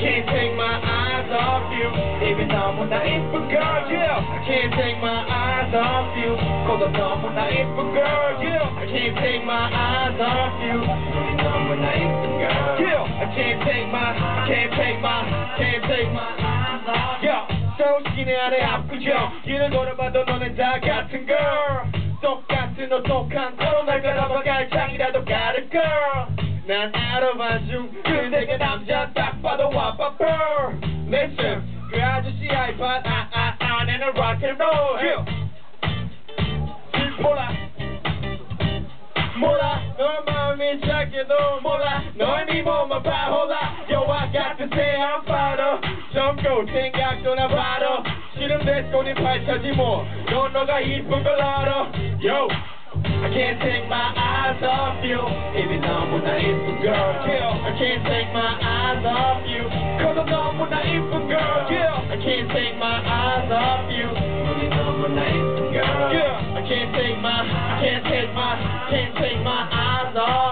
can't take my eyes off you. Every time when I ain't for girl, yeah. I can't take my eyes off you. Cause I'm done when I ain't for girl, yeah. I can't take my eyes off you. Every time when I ain't for girl, yeah. I can't take my, can't take my, can't take my eyes off you. Yeah. 정신이 안에 아프죠 길을 걸어봐도 너는 다 같은 girl 똑같은 너 똑한 서로 날 가라봐 갈창이라도 got a girl now I don't want you think that I'm just back for the whopper? Listen, grab the CI but I, I, I, and a rock and roll. Yeah. Mola. No mommy jacket, no mola. No anymore my pahola Yo I got to say I'm fado Jumbo, think I gonna bottle Shoot him this, go to fight, charge more. Don't know got heat from Galado Yo I can't take my eyes eyes off you. Every I'm I hit the girl, yeah, I can't take my eyes off you. Cause I'm numb when I hit girl, yeah, I can't take my eyes off you. Every time when I hit girl, I can't take my, I can't take my, can't take my eyes off.